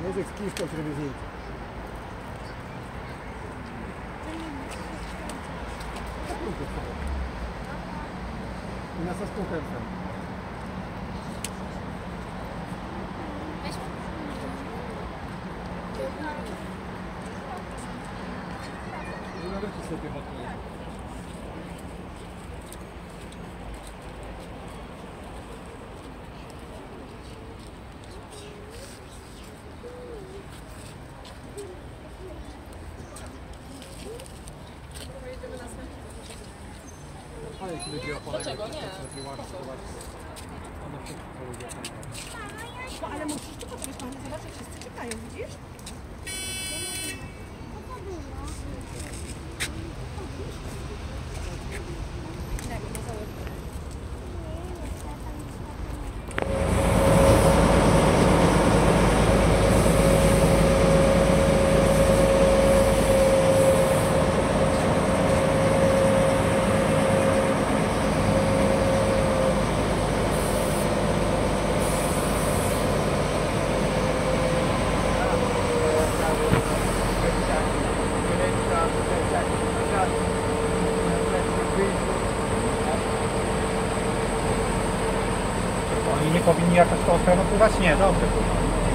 Может, с кишком привезите. У нас остукается. Надо руки с этой батареей. Dlaczego nie? No ale musisz tu podpisać, mamy zobaczyć, wszyscy czekają, widzisz? powinni jakoś to odprowokować? Nie, dobrze.